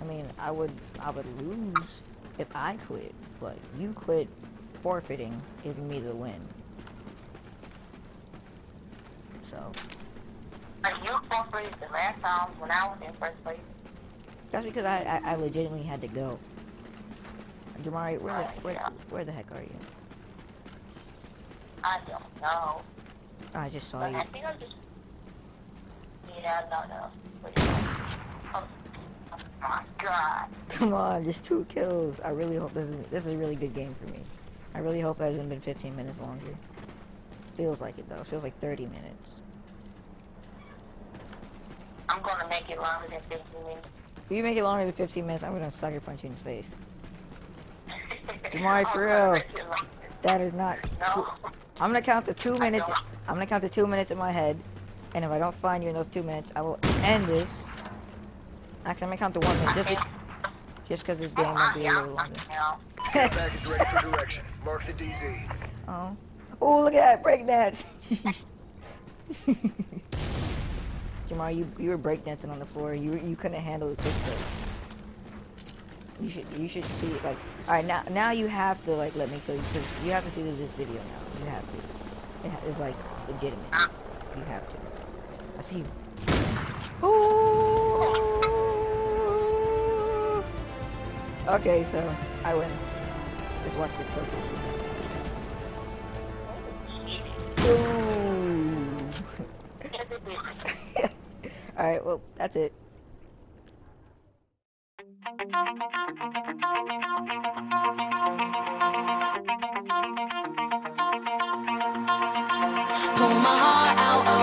I mean, I would I would lose if I quit, but you quit forfeiting, giving me the win. So Are you forfeited the last time when I was in first place? that's because I I, I legitimately had to go. Jamari, where the oh, where, Yeah. where the heck are you? I don't know. I just saw But you. I think I'm just. Yeah, no, no. What is that? Oh, oh my god. Come on, just two kills. I really hope this is this is a really good game for me. I really hope it hasn't been 15 minutes longer. Feels like it though. Feels like 30 minutes. I'm gonna make it longer than 15 minutes. If you make it longer than 15 minutes, I'm gonna sucker punch you in the face. Jamari, for real. make it longer. That is not. No. I'm gonna count the two minutes. I'm gonna count the two minutes in my head, and if I don't find you in those two minutes, I will end this. Actually, I'm gonna count the one just, just because this game might be a little longer. Package ready for direction. Mark the DZ. Oh. Oh, look at that breakdance. Jamar, you you were breakdancing on the floor. You you couldn't handle the pistol. You should you should see it, like. All right, now now you have to like let me kill you because you have to see this video now. You have to. It it's like legitimate. You have to. I see you. Ooh. Okay, so I win. Just watch this. Boom. Alright, well, that's it. Pull my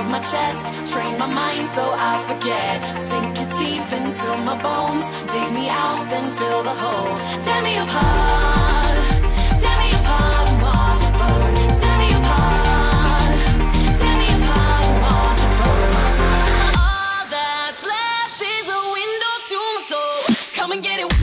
my chest. Train my mind so I forget. Sink your teeth into my bones. Dig me out, then fill the hole. Tear me apart. Tear me apart, watch it burn. Tear me apart. Tear me apart, watch it burn. All that's left is a window to my soul. Come and get it.